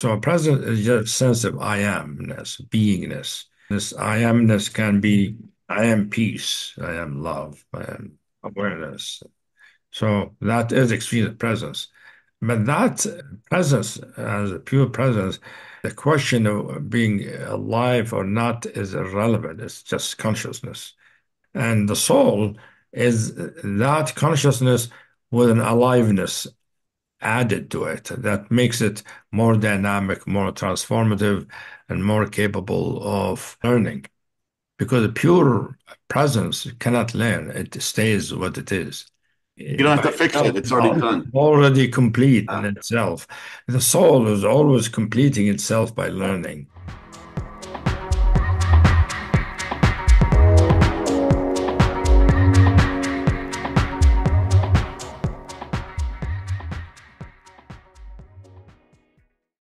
So a presence is just a sense of I amness, beingness. This I amness can be I am peace, I am love, I am awareness. So that is experience presence. But that presence, as a pure presence, the question of being alive or not is irrelevant. It's just consciousness. And the soul is that consciousness with an aliveness added to it that makes it more dynamic, more transformative, and more capable of learning. Because a pure presence cannot learn, it stays what it is. You don't have to fix it, it's already done. Already complete in ah. itself. The soul is always completing itself by learning.